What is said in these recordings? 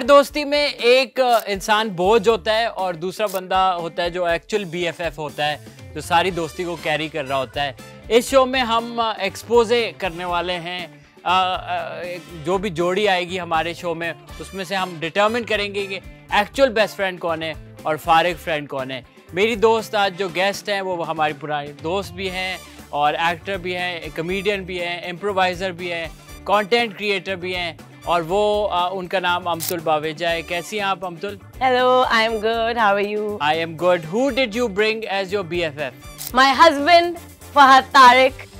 हर दोस्ती में एक इंसान बोझ होता है और दूसरा बंदा होता है जो एक्चुअल बीएफएफ होता है जो सारी दोस्ती को कैरी कर रहा होता है। इस शो में हम एक्सपोजे करने वाले हैं। आ, आ, जो भी जोड़ी आएगी हमारे शो में उसमें से हम डिटर्मिन करेंगे कि एक्चुअल बेस्ट फ्रेंड कौन है और फारिग फ्रेंड कौन है। मेरी दोस्त आज जो गेस्ट हैं वो हमारी पुरानी दोस्त भी हैं और एक्टर भी हैं कमेडियन भी हैं इम्प्रोवाइज़र भी हैं कंटेंट क्रिएटर भी हैं। और वो आ, उनका नाम अमतुल बावेजा है। कैसी हैं आप Amtul? Hello I am good how are you I am good who did you bring as your BFF my husband Fahad.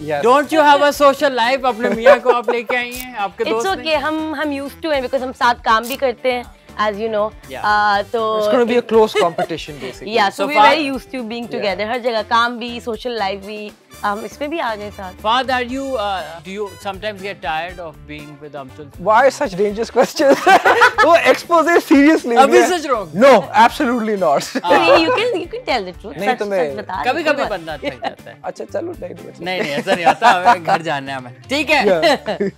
Yes. Don't you have a social life अपने मियाँ को आप लेके आई हैं? आपके It's दोस्त okay. हम हम यूज्ड टू हैं बिकॉज़ हम साथ काम भी करते हैं, as you know. Yeah. Uh, तो It's going to be a close competition, basically. yeah, so, So we're far- very used to being together. हर जगह काम भी, social life भी. हम इसमें भी आ गए साथ. Fahad, are you uh, do you sometimes get tired of being with Amtul? Why such dangerous questions? oh, expose seriously. अभी man. Such wrong. No, absolutely not. नहीं, you can you can tell the truth. नहीं तो मैं-. कभी कभी बात- बंदा थक जाता है अच्छा चलो नहीं नहीं अच्छा। नहीं नहीं ऐसा नहीं होता हमें घर जाना है हमें ठीक है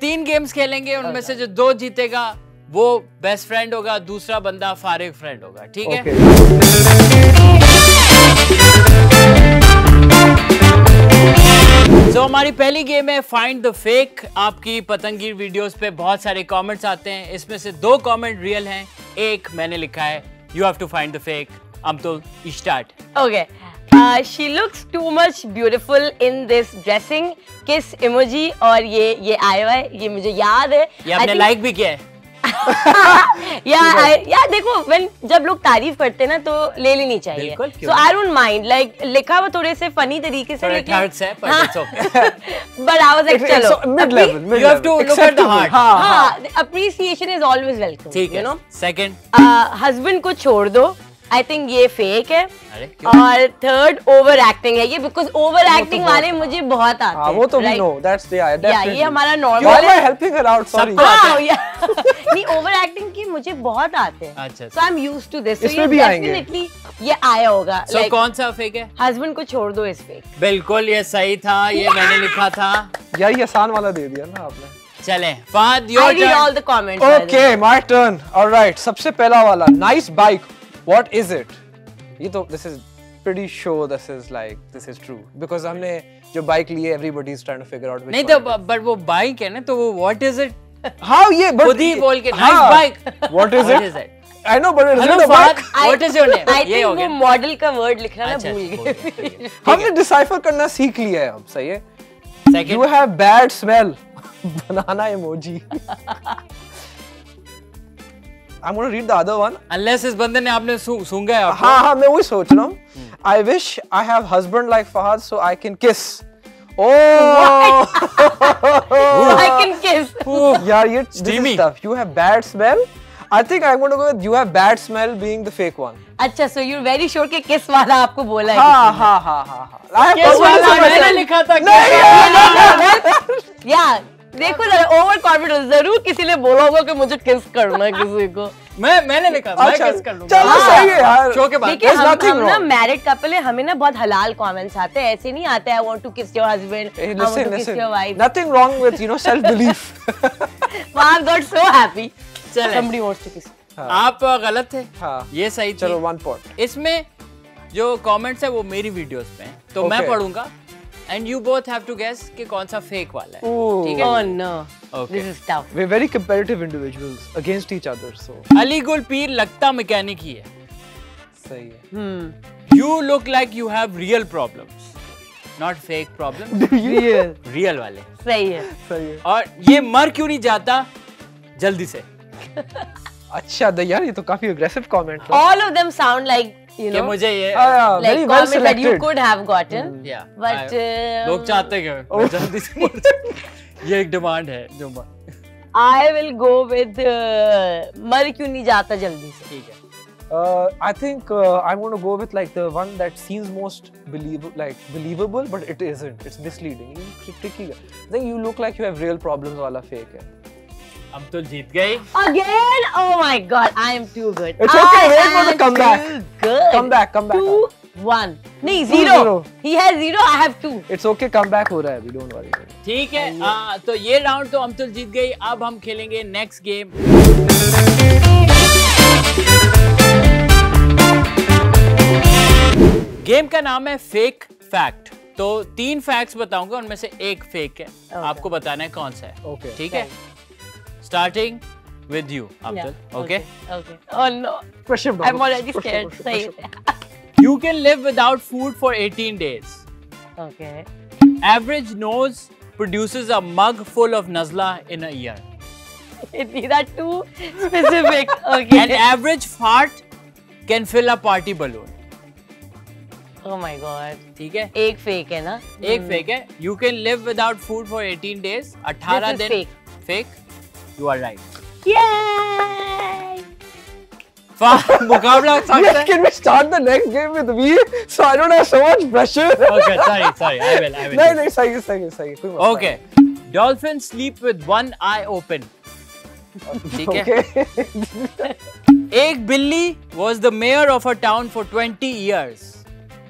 तीन गेम्स खेलेंगे उनमें से जो दो जीतेगा वो बेस्ट फ्रेंड होगा दूसरा बंदा फारिग फ्रेंड होगा ठीक है Okay. तो हमारी पहली गेम है फाइंड द फेक आपकी पतंगी वीडियोस पे बहुत सारे कमेंट्स आते हैं इसमें से दो कमेंट रियल हैं एक मैंने लिखा है you have to find the fake अब तो start. Uh, she looks too much beautiful in this dressing. Kiss emoji और ये ये आया हुआ है ये मुझे याद है. ये आपने लाइक भी किया है या या देखो when जब लोग तारीफ़ करते हैं ना तो ले लेनी चाहिए। So I don't mind like लिखा हुआ थोड़े से फनी तरीके से लेकिन है. बट आई वाज लाइक चलो mid level you have to Acceptable. heart. हाँ, अप्रिसिएशन इज़ ऑलवेज वेलकम ठीक यू है नो सेकंड हस्बैंड को छोड़ दो। आई थिंक ये फेक है और थर्ड ओवर एक्टिंग है ये बिकॉज़ ओवर एक्टिंग वाले मुझे बहुत आते हाँ हैं वो तो we right? know. That's the yeah, या हमारा नॉर्मल है helping her out. Sorry. सबको हाँ, yeah. नहीं ओवर एक्टिंग की मुझे बहुत आते हैं so I am used to this इसमें भी आएँगे। डेफिनेटली ये आया होगा सो कौन सा फेक है हस्बैंड को छोड़ दो इस पे बिल्कुल ये सही था ये मैंने लिखा था यार ये आसान वाला दे दिया ना आपने. चले Fahad I your read all turn the comments my turn. All right. सबसे पहला वाला nice bike. What is it ये तो this is pretty show this is like this is true because हमने जो बाइक ली है everybody trying to figure out नहीं तो बट वो बाइक है ना तो वो व्हाट इज़ इट हाउ ये खुद बोल के nice bike what is it I know but it is a bike what is your name I think वो मॉडल का वर्ड लिखना ना भूल गए हमने डिसाइफर करना सीख लिया है अब सही है? Second you have bad smell banana emoji I'm gonna read the other one. Unless इस बंदे ने आपने सू- सूंघा है आपको हाँ हाँ मैं वही सोच रहा हूँ I wish I have husband like Fahad so I can kiss. Oh I can kiss यार ये this is Steamy. tough. You have bad smell. I think I'm gonna go with you have bad smell being the fake one. अच्छा so you very sure कि किस वाला आपको बोला है हाँ हाँ हाँ हाँ हाँ. I have किस वाला personally मैंने myself- लिखा था या देखो जरा ओवर कॉन्फिडेंस ज़रूर किसी ने बोला होगा कि मुझे किस करना है किसी को। मैं मैंने लिखा मैं अच्छा किस कर लूँगा। चलो सही है यार. शो के बाद। हम हम ना मैरिड कपल है हमें ना बहुत हलाल कमेंट्स आते हैं ऐसे नहीं आते I want to kiss your husband I want to kiss your wife Nothing wrong with you know self belief. I got so happy चले। Somebody wants to kiss. आप गलत थे हाँ. ये सही थी चलो one point. इसमें जो कमेंट्स है वो मेरी वीडियोस पे हैं। तो मैं पढ़ूँगा। And you both have to guess कि कौन सा फेक वाला है। ठीक है? On okay this is tough we are very competitive individuals against each other so Aligul पीर लगता मैकेनिक ही है। सही है। हम्म you look like you have real problems not fake problem real वाले। सही है। सही है। और ये मर क्यों नहीं जाता? जल्दी से। अच्छा यार ये तो काफ़ी aggressive comment all of them sound like you know मुझे ये हाँ, हाँ, like very well that you could have gotten या but uh, लोग चाहते हैं कि मैं जल्दी से। ये एक डिमांड है जो I will go with uh, मर क्यों नहीं जाता जल्दी से ठीक है Uh, I think uh, I'm going to go with like the one that seems most believable, like believable, but it isn't. It's misleading. You tricky. I think you look like you have real problems. वाला fake है. हम तो जीत गए। Again? Oh my god I am too good. It's okay, I wait for the am comeback. too good. Come back, come one नहीं zero he has zero I have to it's okay come back हो रहा है अभी don't worry ठीक है आ, तो ये round तो अमतुल जीत गई अब हम खेलेंगे नेक्स्ट गेम गेम का नाम है फेक फैक्ट तो तीन फैक्ट्स बताऊँगा उनमें से एक फेक है। Okay. आपको बताना है कौन सा है। Okay. ठीक है? Starting with you Abdul okay okay oh no pressure I am already scared सही you can live without food for 18 days okay average nose produces a mug full of nazla in a year these are too specific okay an average fart can fill a party balloon oh my god ठीक है एक fake है ना एक fake है you can live without food for 18 days 18 This is दिन fake. Fake You are right Yay! मुकाबला हो Yes, can we start the next game with me so I don't have so much pressure? okay sorry sorry i will i will नहीं नहीं सही है सही है सही है कोई मसला okay dolphins sleep with one eye open ठीक है Okay. एक बिल्ली was the mayor of a town for 20 years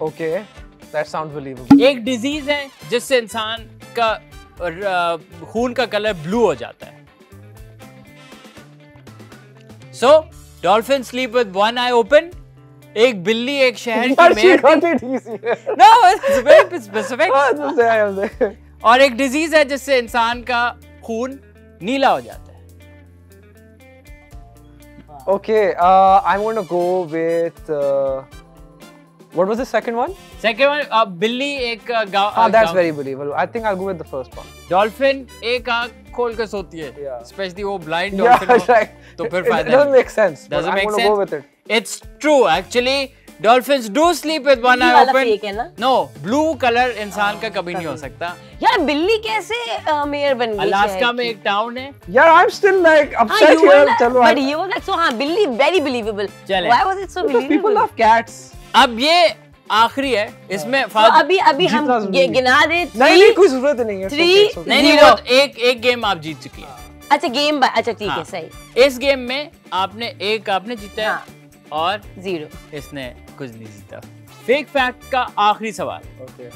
Okay. That sounds believable. एक डिज़ीज़ है जिससे इंसान का खून का कलर ब्लू हो जाता है so dolphin sleep with one eye open एक बिल्ली एक शहर और एक डिज़ीज़ है जिससे इंसान का खून नीला हो जाता है। Okay I want go with what was the second one second one बिल्ली एक हाँ very believable I think I go with dolphin एक आँख खोल के सोती है स्पेशली वो ब्लाइंड. तो फिर फ़ायदा It doesn't नहीं। make sense. but Doesn't I'm make going to sense? go with it. It's true actually. Dolphins do sleep with one eye open. fake है ना? No, blue color इंसान का कभी नहीं हो सकता. यार बिल्ली कैसे मेयर बन गई अलास्का में एक टाउन है. Yeah, I'm still like हाँ, upset you were here. like- चलो, but I- you were like so हाँ बिल्ली very believable. चले. Why was it so because people believable? love cats. अब ये आखिरी है. इसमें तो अभी अभी हम ये गिना दे नहीं नहीं कोई ज़रूरत नहीं है. okay. नहीं नहीं वो एक एक गेम आप जीत चुकी है. अच्छा गेम अच्छा ठीक है हाँ. सही इस गेम में आपने एक आपने जीता है हाँ. और ज़ीरो इसने कुछ नहीं जीता. फेक फैक्ट का आखिरी सवाल. Okay.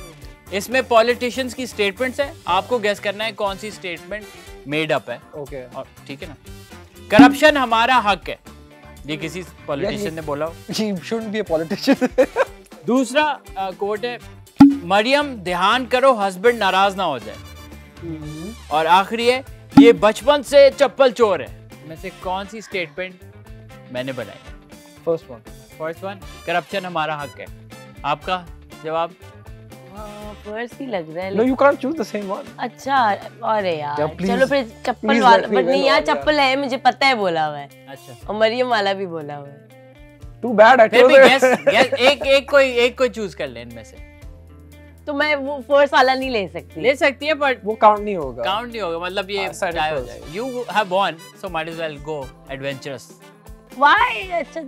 इसमें पॉलिटिशियंस की स्टेटमेंट्स है. आपको गेस करना है कौन सी स्टेटमेंट मेड अप है. Okay. और ठीक है ना करप्शन हमारा हक है ये किसी पॉलिटिशियन ने बोला हो shouldn't be a politician. दूसरा कोट है मरियम ध्यान करो हस्बैंड नाराज़ ना हो जाए. और आखिरी है ये बचपन से चप्पल चोर है। में से कौन सी स्टेटमेंट मैंने बनाई? First one. First one corruption हमारा हक है। आपका जवाब? फ़र्स्ट ही लग रहा है No, you can't choose the same one. अच्छा अरे यार Yeah, please- चलो फिर चप्पल वाला बट नहीं यार चप्पल है मुझे पता है बोला हुआ है। अच्छा। और मरियम वाला भी बोला हुआ है। Chose भी it. गैस एक एक कोई एक कोई चूज़ कर ले इनमें से। तो मैं वो फ़र्स्ट वाला नहीं ले सकती। ले सकती है बट वो काउंट नहीं होगा। काउंट नहीं होगा मतलब ये हाँ, हो. जाएगा। You have won so might as well go adventurous why अच्छा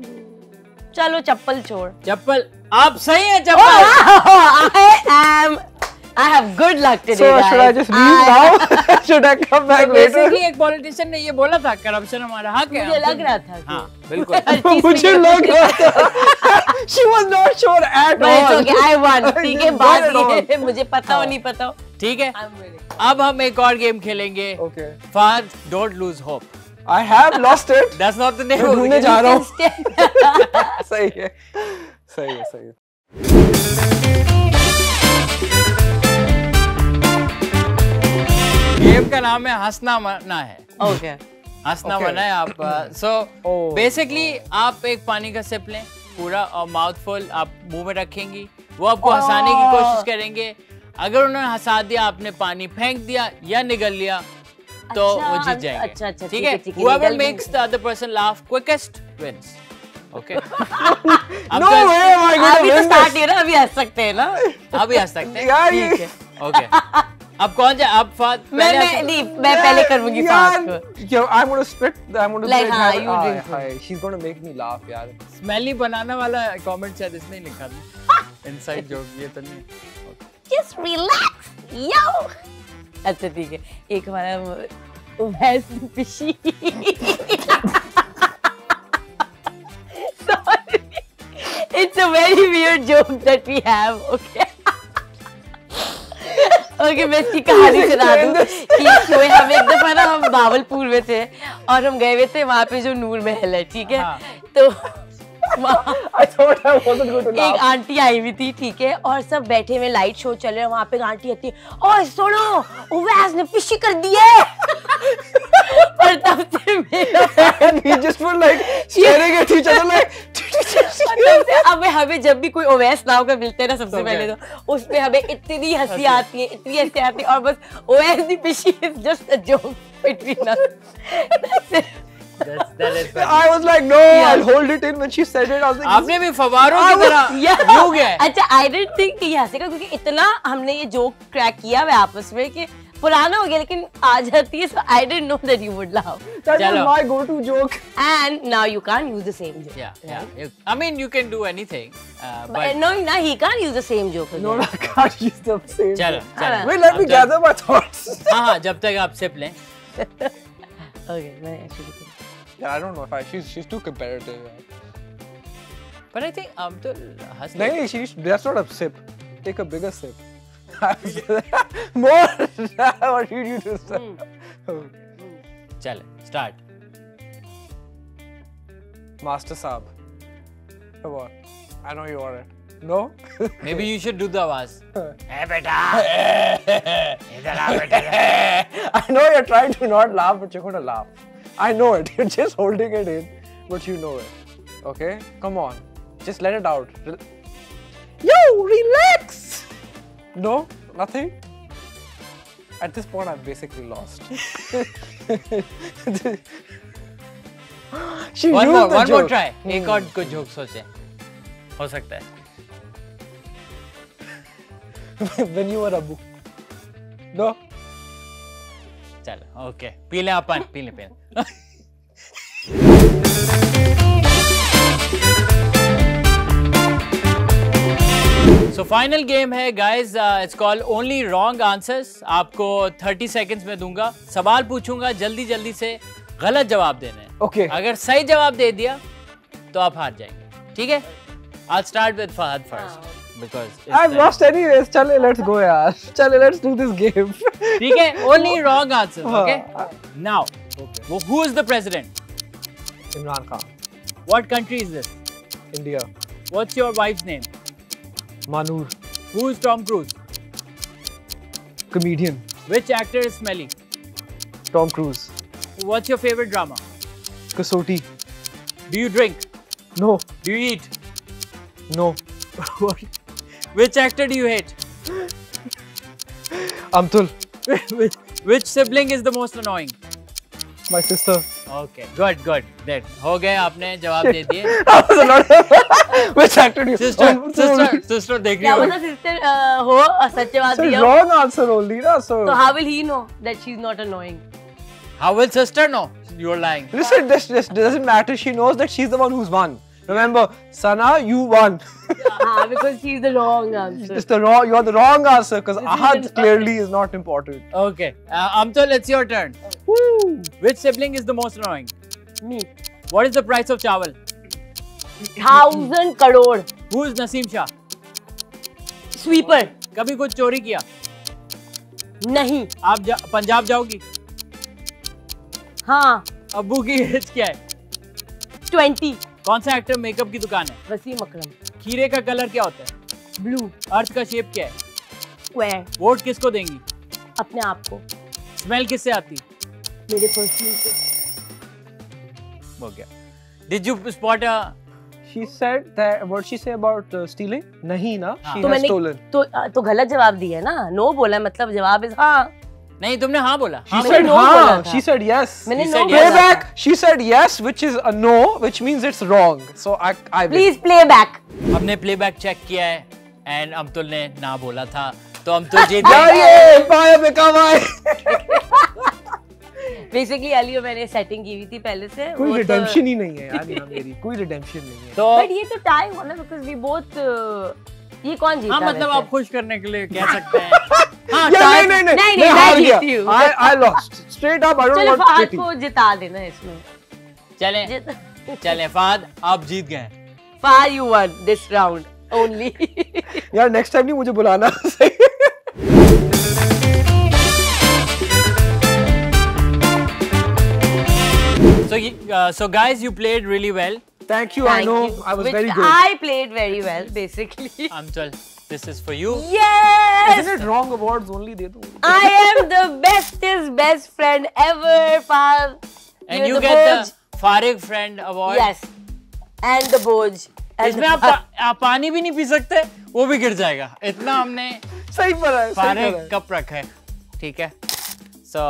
चलो चप्पल छोड़। चप्पल आप सही है Oh, chappal. I am I have good luck today So guys. should I just leave I... now? should I come back later? Basically एक politician ने ये बोला था करप्शन हमारा हक है मुझे हम लग तो- रहा था हाँ बिल्कुल। मुझे लग रहा था। She was not sure at But all okay, I won. ठीक है बात ये है मुझे पता हो नहीं पता हो। ठीक है। अब हम एक और गेम खेलेंगे। Okay. Far don't lose hope I have lost it. Not the name मैं ढूँढने जा रहा हूँ। सही है। सही है सही है। गेम का नाम है हंसना मरना है। Okay. हंसना. मरना है आप सो Oh. बेसिकली आप एक पानी का सिप लें पूरा और माउथ फुल आप मुँह में रखेंगी वो आपको हंसाने की कोशिश करेंगे। अगर उन्होंने हंसा दिया आपने पानी फेंक दिया या निगल लिया तो अच्छा, वो जीत जाएँगे। अच्छा, अच्छा, ठीक है? whoever makes the other person laugh quickest wins. Okay way am I gonna अभी तो स्टार्ट this. है ना अभी हंस सकते हैं ना? अभी हंस सकते हैं। यार ठीक है ओके अब कौन जाए अब फाद मैं मैं नहीं मैं पहले करूँगी फाद को। Yo I am gonna spit I am gonna like how you do she is gonna make me laugh यार स्मेली बनाना वाला कमेंट शायद इसने ही लिखा था। इनसाइड जोक ये तो नहीं। जस्ट रिलैक्स यो अच्छा ठीक है। एक हमारा Owais Pishi. It's a very weird joke that we have okay okay मैं इसकी कहानी सुना दूँ कि हम एक दफ़ा ना हम बावलपुर में थे और हम गए हुए थे वहाँ पे जो नूर महल है ठीक है? हाँ। तो to एक आंटी आई हुई थी ठीक है? और सब बैठे हुए लाइट शो चल रहे हैं वहाँ पे आंटी आती है और सुनो उवैस ने पिशी कर दी है! हमें जब भी कोई ओवैस नाम का मिलते हैं ना सबसे तो पहले? तो उसमें हमें इतनी हँसी आती है इतनी हँसी आती है और बस Owais the Pishi is just a joke between us That's, that is funny. I was like, no, I'll hold it in when she said it. I was like, आपने भी फवारों की तरह Yeah. गए अच्छा आई डेंट थिंक कि ये हंसेगा क्योंकि इतना हमने ये जोक क्रैक किया है आपस में कि पुराना हो गया लेकिन आ जाती है so I didn't know that you would love that is my go to joke and now you can't use the same joke yeah yeah I mean you can do anything but no ना ही can't use the same joke no ना can't use the same चलो चलो wait let me gather my thoughts हाँ हाँ जब तक आप SIP लें ओके मैं actually Yeah, I don't know if I. She's she's too competitive. Right? But I think Abdul has. No, she. That's not a sip. Take a bigger sip. More? what did you do, sir? Chale, start. Master Saab. Come on. I know you want it. No? Maybe you should do the voice. hey, beta! I know you're trying to not laugh, but you're going to laugh. I know it. You're just holding it in, but you know it. Okay? Come on. Just let it out. Yo, relax! No? Nothing? At this point, I'm basically lost. she one more the one more joke. try एक और कुछ joke सोचे हो सकता है when you were a book. No? चलो okay पी लें अपन पी लें पी लें सो फाइनल गेम है guys it's called only wrong answers आपको 30 सेकंड्स में दूँगा। सवाल पूछूँगा जल्दी जल्दी से गलत जवाब देने। हैं Okay. अगर सही जवाब दे दिया तो आप हार जाएँगे। ठीक है? I start with Fahad first because I've lost anyways. Chale, let's go, yaar. Chale, let's do this game. ठीक है? ओनली रॉन्ग आंसर हाँ. ओके नाउ वो who is the president Imran Khan, what country is this India. What's your wife's name Manur. Who is Tom Cruise? Comedian. Which actor is smelly? Tom Cruise. What's your favorite drama? Kasoti. Do you drink? No. Do you eat? No. Which actor do you hate? Amtul. Which sibling is the most annoying? My sister. Okay good good that हो गए आपने जवाब दे दिए? Sister Oh, sister sister देख रही हो पता sister हो सत्यवाद दिया wrong answer only, na? So तो how will he know that she's not annoying how will sister no you are lying listen, this, this doesn't matter. She knows that she's the one who's won. Remember, Sana, you won. हाँ because she's the wrong answer it's the wrong. You're the wrong answer because Ahad clearly is not important. Okay, uh, Amtul, it's your turn. Woo! Which sibling is the most annoying? me What is the price of chawal? thousand crore Who is Naseem Shah? sweeper कभी कुछ चोरी किया नहीं आप जा, पंजाब जाओगी हाँ अब्बू की एज क्या है ट्वेंटी कौन सा एक्टर मेकअप की दुकान है? वसीम अकरम। खीरे का कलर क्या होता है? ब्लू अर्थ का शेप क्या है? स्क्वायर वोट किसको देंगी? अपने आप को। स्मेल किससे आती? मेरे पर्सनल से। हो गया। Did you spot a She said that. What she say about uh, stealing? Nahi, na. हाँ. She तो has stolen. तो तो गलत जवाब दिया है ना? नो बोला मतलब जवाब इज़ हाँ। नहीं तुमने हाँ बोला She हाँ said no हाँ. She said yes. मैंने बोला Playback. She said yes, which is a no, which means it's wrong. So I, I. Play back हमने प्लेबैक चेक किया है एंड अमतुल ने ना बोला था तो अमतुल जीत यार ये पाया बेका भाई बेसिकली अली और मैंने सेटिंग की हुई थी पहले से कोई तो- ही नहीं है यार यहाँ मेरी कोई रिडेम्पशन नहीं है तो बट ये तो टाई हुआ ना बिकॉज़ वी बोथ ये कौन जीता हाँ मतलब आप खुश करने के लिए कह सकते हैं हाँ नहीं नहीं नहीं नहीं, मैं हार गया हूँ। I I lost straight up I don't चलो फहद को जिता देना इसमें चले चले फाद आप जीत गए Far you won this round only. यार नेक्स्ट टाइम नहीं मुझे बुलाना So, uh, so guys, you played really well. Thank you. Thank I know you. I was Which very good. I played very well, basically. I'm Amchal, this is for you. Yes! Isn't it wrong awards only दे दो? I am the bestest best friend ever, Faz. And You're you the get Boj. the Farid Friend Award. Yes. And the Boj. And इसमें the आप, पा- आप पानी भी नहीं P सकते वो भी गिर जाएगा इतना हमने सही पर है, सही फारे पर है। कप रखा है ठीक है so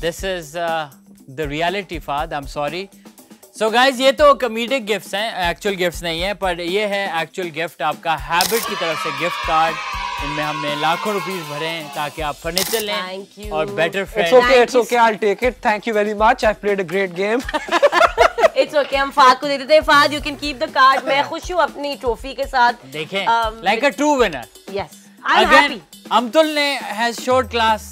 this is the reality Fahd I am sorry so so guys ये तो कमीडिक गिफ्ट्स हैं एक्चुअल गिफ्ट्स नहीं है पर ये है एक्चुअल गिफ्ट आपका हैबिट की तरफ़ से गिफ्ट कार्ड इनमें हमने लाखों रुपीस भरे हैं ताकि आप फर्नीचर लें और better It's friend okay, Thank it's you. okay. I'll take it. Thank you very much. I've played a great game. It's okay, हम फाद को दे देते हैं Fahad you can keep the card मैं खुश हूँ अपनी ट्रॉफी के साथ देखें Um, like a true winner yes I am happy Amtul ने हैज़ शोड क्लास